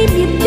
и беда.